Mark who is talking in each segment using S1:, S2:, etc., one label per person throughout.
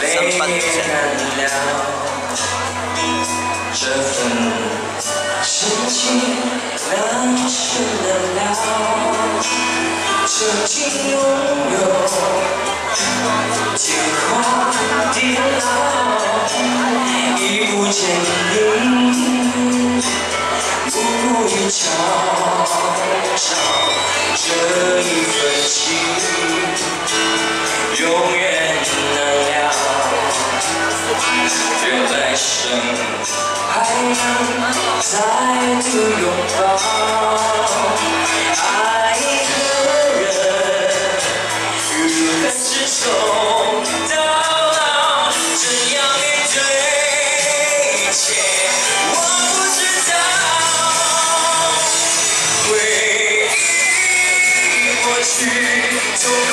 S1: 三班之前。
S2: 这份深情难舍难了，曾经拥有天荒地老，已不见影，不与朝朝这一份情，永远生。还能再度拥抱，爱一个人，如何执着到老？怎样面对一切，我不知道。回忆过去，痛苦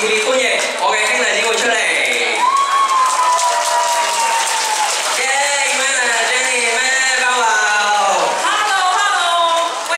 S2: Beautiful.